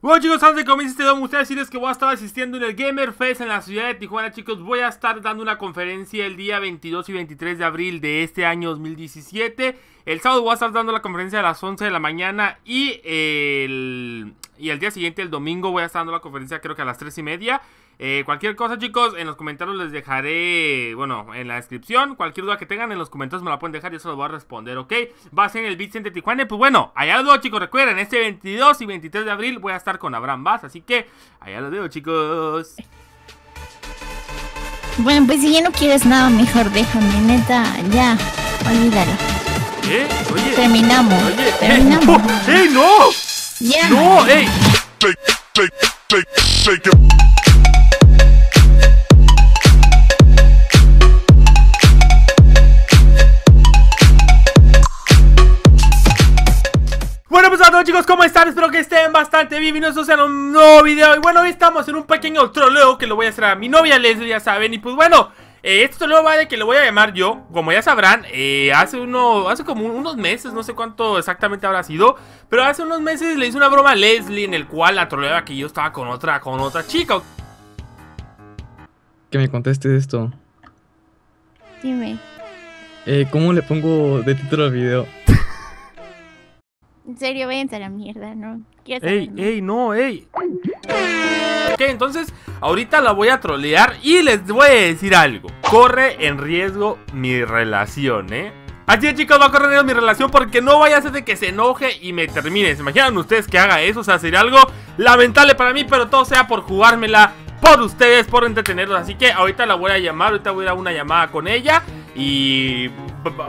Bueno chicos, antes de que comience este video, me gustaría decirles que voy a estar asistiendo en el Gamer Fest en la ciudad de Tijuana Chicos, voy a estar dando una conferencia el día 22 y 23 de abril de este año 2017 El sábado voy a estar dando la conferencia a las 11 de la mañana y el, y el día siguiente, el domingo, voy a estar dando la conferencia creo que a las 3 y media eh, cualquier cosa, chicos, en los comentarios les dejaré, bueno, en la descripción. Cualquier duda que tengan en los comentarios me la pueden dejar y yo se lo voy a responder, ¿ok? Va a ser en el Beat Center Tijuana. Pues bueno, allá lo veo, chicos. Recuerden, este 22 y 23 de abril voy a estar con Abraham Bass. Así que allá lo veo, chicos. Bueno, pues si ya no quieres nada, mejor déjame, neta, ya, olvídalo. ¿Eh? Oye. Terminamos. Oye, terminamos. ¡Ey, no! Ya. ¡No! ¡Ey! A todos chicos, ¿cómo están? Espero que estén bastante bien Bienvenidos a un nuevo video Y bueno, hoy estamos en un pequeño troleo que lo voy a hacer a mi novia Leslie, ya saben Y pues bueno, eh, este troleo va de que lo voy a llamar yo Como ya sabrán, eh, hace uno, hace como unos meses No sé cuánto exactamente habrá sido Pero hace unos meses le hice una broma a Leslie En el cual la troleaba que yo estaba con otra, con otra chica Que me conteste esto. Dime. Eh, ¿Cómo le pongo de título al video? En serio, váyanse a la mierda, ¿no? Ey, ey, no, ey Ok, entonces ahorita la voy a trolear y les voy a decir algo Corre en riesgo mi relación, ¿eh? Así es chicos, va a correr en riesgo mi relación porque no vaya a ser de que se enoje y me termine ¿Se imaginan ustedes que haga eso? O sea, sería algo lamentable para mí, pero todo sea por jugármela por ustedes, por entretenerlos Así que ahorita la voy a llamar, ahorita voy a ir a una llamada con ella Y...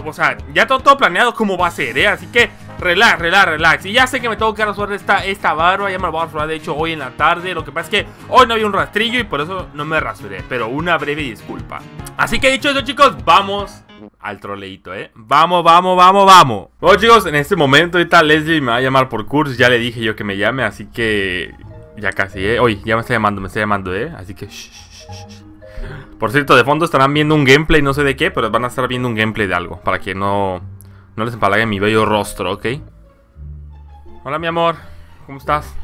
O sea, ya todo, todo planeado cómo va a ser, ¿eh? Así que relax, relax, relax Y ya sé que me tengo que rasurar esta, esta barba Ya me la voy a rasurar de hecho hoy en la tarde Lo que pasa es que hoy no había un rastrillo y por eso no me rasuré Pero una breve disculpa Así que dicho eso chicos, vamos al troleito, ¿eh? Vamos, vamos, vamos, vamos Bueno chicos, en este momento ahorita Leslie me va a llamar por curso Ya le dije yo que me llame, así que... Ya casi, ¿eh? Oye, ya me está llamando, me está llamando, ¿eh? Así que... Por cierto, de fondo estarán viendo un gameplay, no sé de qué, pero van a estar viendo un gameplay de algo. Para que no, no les empalague mi bello rostro, ¿ok? Hola, mi amor. ¿Cómo estás?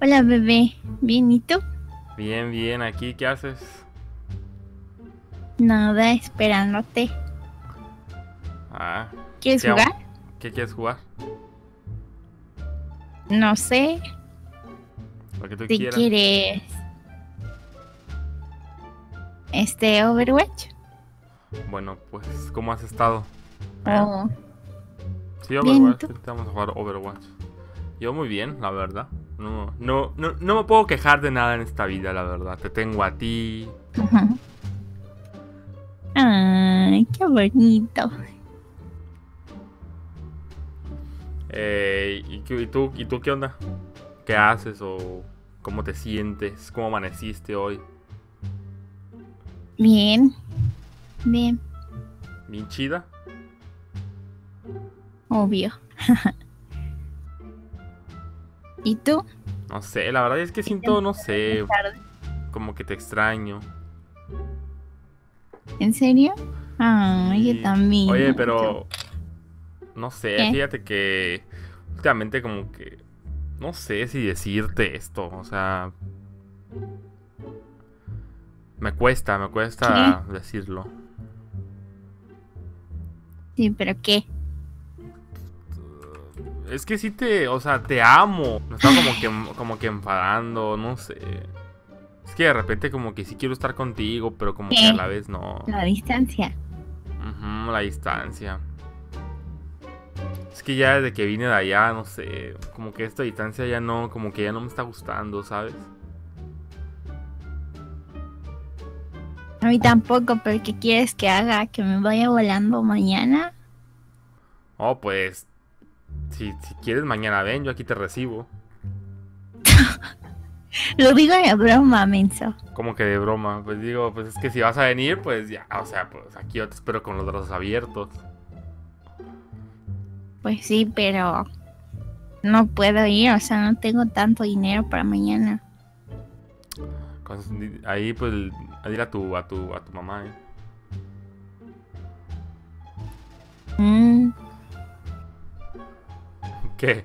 Hola, bebé. ¿Bien y tú? Bien, bien. Aquí, ¿qué haces? Nada, esperándote. Ah, ¿Quieres jugar? ¿qué quieres jugar? No sé. Lo que tú Si quieras. quieres. Este, Overwatch. Bueno, pues, ¿cómo has estado? Sí, Overwatch. Vamos a jugar Overwatch. Yo muy bien, la verdad. No, no, no, no me puedo quejar de nada en esta vida, la verdad. Te tengo a ti. Ajá. Ay, qué bonito. Eh, ¿y, qué- y tú, ¿Y tú qué onda? ¿Qué haces o cómo te sientes? ¿Cómo amaneciste hoy? Bien. Bien, ¿Bien chida? Obvio. ¿Y tú? No sé, la verdad es que siento, no sé, como que te extraño. ¿En serio? Ay, Sí. yo también. Oye, pero... No sé, ¿Qué? fíjate que últimamente como que... No sé si decirte esto, o sea... Me cuesta, me cuesta decirlo. Sí, pero ¿qué? Es que sí te, o sea, te amo. Me estaba como que, como que enfadando, no sé. Es que de repente como que sí quiero estar contigo, pero como que a la vez no. La distancia. Ujú, la distancia. Es que ya desde que vine de allá, no sé, como que esta distancia ya no, como que ya no me está gustando, ¿sabes? A mí tampoco, pero ¿qué quieres que haga? ¿Que me vaya volando mañana? Oh, pues, si, si quieres mañana ven, yo aquí te recibo. Lo digo de broma, menso. Como que de broma, pues digo, pues es que si vas a venir, pues ya, o sea, pues aquí yo te espero con los brazos abiertos. Pues sí, pero no puedo ir, o sea, no tengo tanto dinero para mañana. Ahí pues dile a tu, a tu, a tu mamá, eh. Mm, ¿Qué?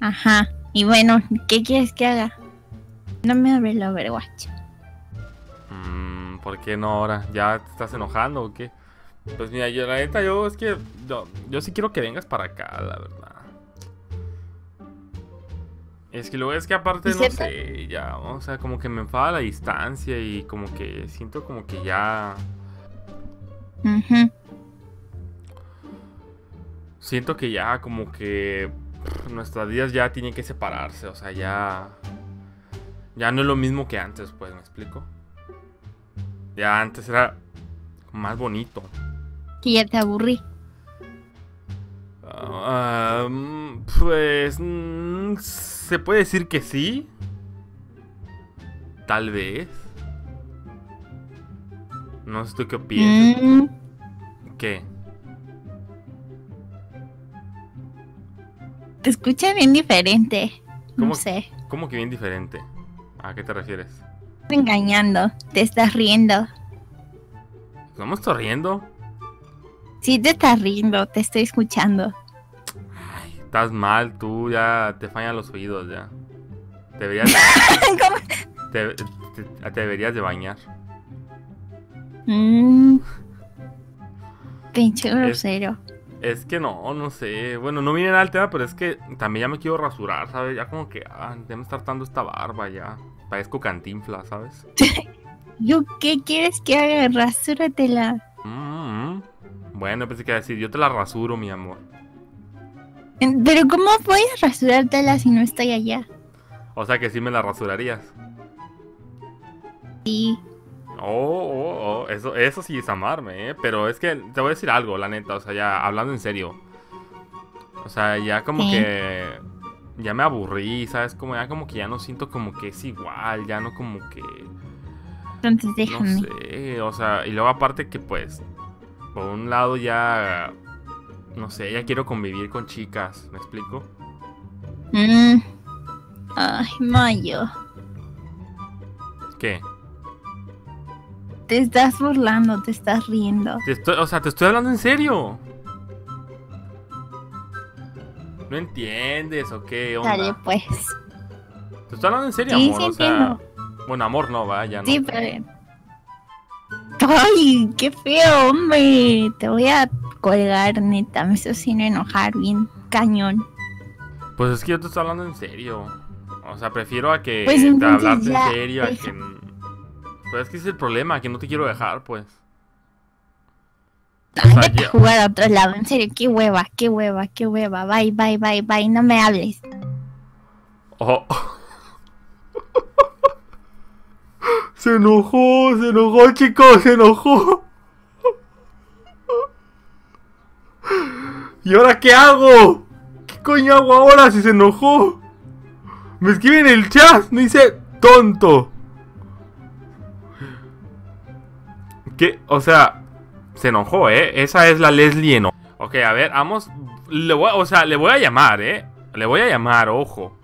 Ajá. Y bueno, ¿qué quieres que haga? No me abre el Overwatch. Mm, ¿Por qué no ahora? ¿Ya te estás enojando o qué? Pues mira, yo la neta, yo es que. Yo, yo sí quiero que vengas para acá, la verdad. Es que luego es que aparte, ¿Es no sé, ya, o sea, como que me enfada la distancia y como que siento como que ya. Ujú. Siento que ya como que pff, nuestras vidas ya tienen que separarse, o sea, ya ya no es lo mismo que antes, pues, ¿me explico? Ya antes era más bonito. Que ya te aburrí. Ah, mm, pues mm, se puede decir que sí. Tal vez. No sé tú qué piensas. Mm, ¿Qué? Te escucha bien diferente. ¿Cómo? No sé. ¿Cómo que bien diferente? ¿A qué te refieres? Estás engañando. Te estás riendo. ¿No me estoy riendo? Sí, te estás riendo. Te estoy escuchando. Estás mal, tú ya te fallan los oídos ya. Deberías, ¿Cómo? te, te- te deberías de bañar. Mm. Pinche grosero. Es que no, no sé. Bueno, no viene al tema, pero es que también ya me quiero rasurar, ¿sabes? Ya como que ah, ya me está hartando esta barba ya. Parezco cantinfla, ¿sabes? ¿Yo qué quieres que haga? Rasúratela. Mm. Bueno, pensé que iba a decir, yo te la rasuro, mi amor. Pero ¿cómo puedes rasurártela si no estoy allá? O sea que sí me la rasurarías. Sí. Oh, oh, oh, eso, eso sí es amarme, ¿eh? Pero es que te voy a decir algo, la neta, o sea, ya hablando en serio. O sea, ya como Sí. que... Ya me aburrí, ¿sabes? Como ya como que ya no siento como que es igual, ya no como que... Entonces No déjame. sé, o sea, y luego aparte que pues... Por un lado ya... No sé, ya quiero convivir con chicas, ¿me explico? Mm. Ay, Mayo. ¿Qué? Te estás burlando, te estás riendo. Te estoy, o sea, te estoy hablando en serio. ¿No entiendes o qué onda? Dale, pues. Te estoy hablando en serio, Sí, amor. sí o sea, bueno, amor no, vaya, no. Sí, pero. Ay, qué feo, hombre. Te voy a colgar, neta. Me estoy haciendo enojar bien cañón. Pues es que yo te estoy hablando en serio. O sea, prefiero a que Pues te ya, en serio, a que. Pues es que ese es el problema, que no te quiero dejar, pues. O sea, a jugar a otro lado. En serio, qué hueva, qué hueva, qué hueva. Bye, bye, bye, bye. No me hables. Oh. Se enojó, se enojó, chicos, se enojó. ¿Y ahora qué hago? ¿Qué coño hago ahora si se enojó? Me escribe en el chat, me dice tonto. ¿Qué? O sea, se enojó, ¿eh? Esa es la Leslie eno. Ok, a ver, vamos. O sea, le voy a llamar, ¿eh? Le voy a llamar, ojo.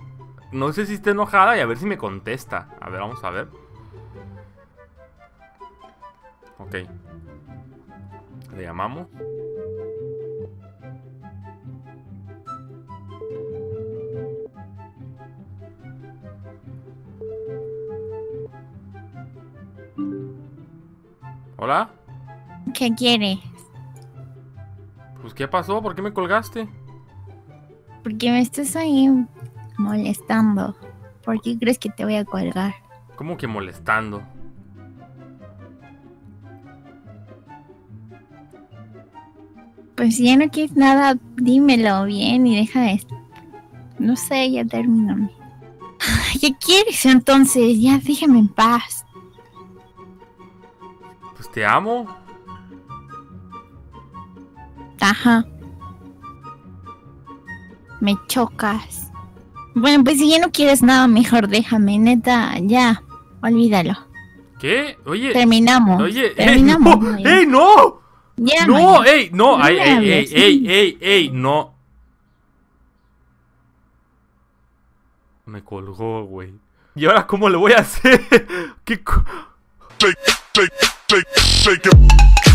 No sé si está enojada y a ver si me contesta. A ver, vamos a ver. Ok. Le llamamos. Hola. ¿Qué quiere? Pues, ¿qué pasó? ¿Por qué me colgaste? Porque me estás ahí molestando. ¿Por qué crees que te voy a colgar? ¿Cómo que molestando? Pues si ya no quieres nada, dímelo bien y deja de... No sé, ya. Ay, ¿Qué quieres entonces? Ya déjame en paz. Te amo. Ajá. Me chocas. Bueno, pues si ya no quieres nada, mejor déjame, neta, ya. Olvídalo. ¿Qué? Oye. Terminamos. Oye, ey, Terminamos. no, ey, no. Ya, No, ey, no, No ay, me ey, ey, hables. ey, ey, ey, no. Me colgó, güey. ¿Y ahora cómo le voy a hacer? ¿Qué shake, shake it.